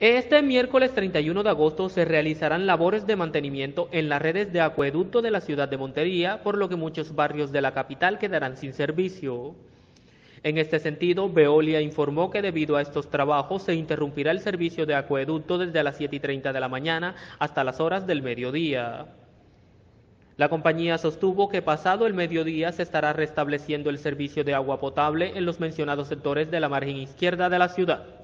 Este miércoles 31 de agosto se realizarán labores de mantenimiento en las redes de acueducto de la ciudad de Montería, por lo que muchos barrios de la capital quedarán sin servicio. En este sentido, Veolia informó que debido a estos trabajos se interrumpirá el servicio de acueducto desde las 7 y 30 de la mañana hasta las horas del mediodía. La compañía sostuvo que pasado el mediodía se estará restableciendo el servicio de agua potable en los mencionados sectores de la margen izquierda de la ciudad.